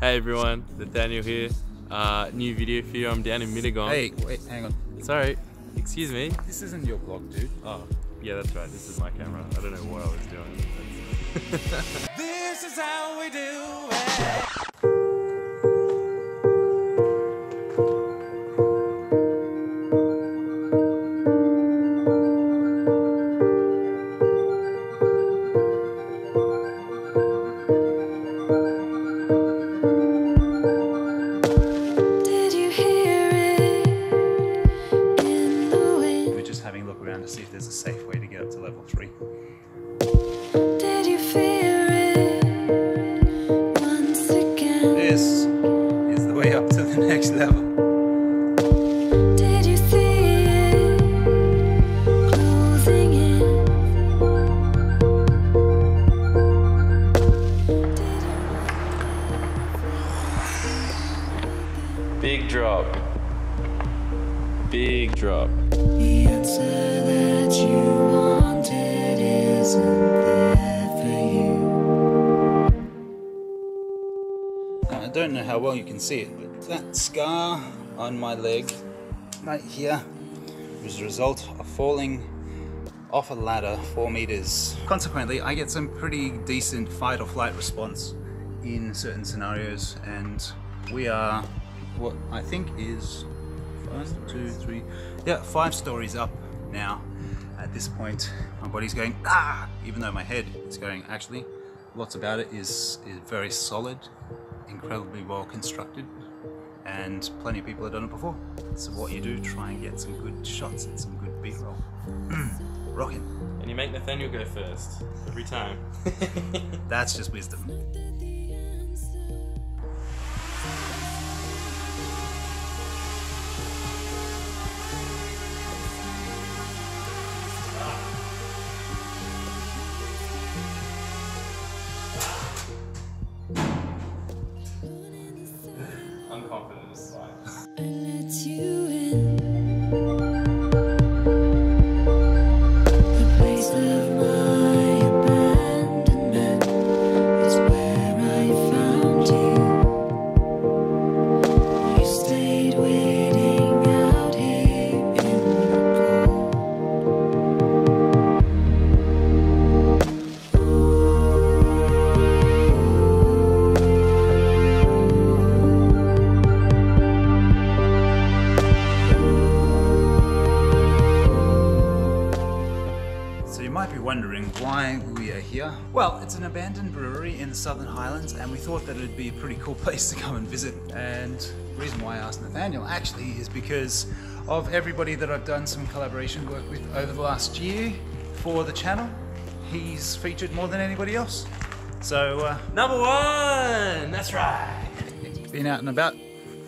Hey everyone, Nathaniel here. Uh, new video for you. I'm down in Mittagong. Hey, wait, hang on. Sorry. Excuse me. This isn't your vlog, dude. Oh, yeah, that's right. This is my camera. I don't know what I was doing. This is how we do it. Just having a look around to see if there's a safe way to get up to level three. Did you fear it once again? This is the way up to the next level. Big drop. The answer that you wanted isn't there for you. Now, I don't know how well you can see it, but that scar on my leg right here was a result of falling off a ladder four meters. Consequently, I get some pretty decent fight or flight response in certain scenarios, and we are what I think is one, two, three, yeah, five stories up now. At this point, my body's going ah, even though my head is going actually. Lots about it is is very solid, incredibly well constructed, and plenty of people have done it before. So what you do, try and get some good shots and some good B-roll. Rocking. And you make Nathaniel go first every time. That's just wisdom. Wondering why we are here. Well, it's an abandoned brewery in the Southern Highlands, and we thought that it'd be a pretty cool place to come and visit. And the reason why I asked Nathaniel actually is because of everybody that I've done some collaboration work with over the last year for the channel. He's featured more than anybody else. So, uh, Number one! That's right. been out and about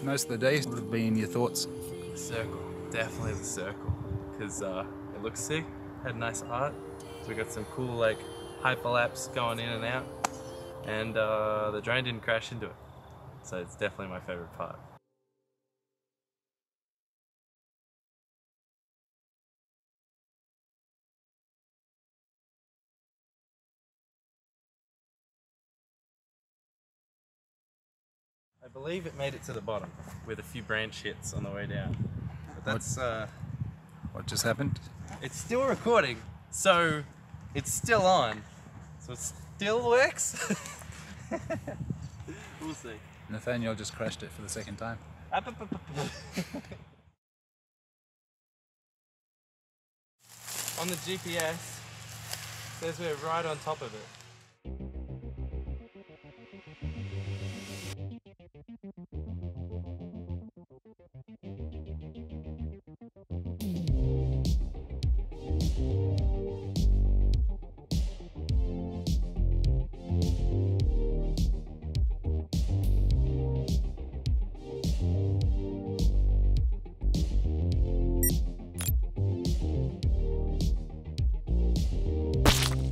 most of the days. What have been your thoughts? The circle. Definitely the circle. Because uh, it looks sick. Had nice art. We got some cool like hyperlapse going in and out. And uh, the drone didn't crash into it. So it's definitely my favorite part. I believe it made it to the bottom with a few branch hits on the way down. But that's uh, What just happened? it's still recording, so it's still on. So it still works. we'll see. Nathaniel just crashed it for the second time. on the GPS says we're right on top of it.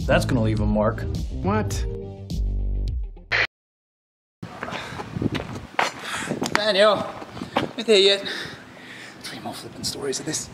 That's gonna leave a mark. What? Daniel, we're there yet. Three more flipping stories of this.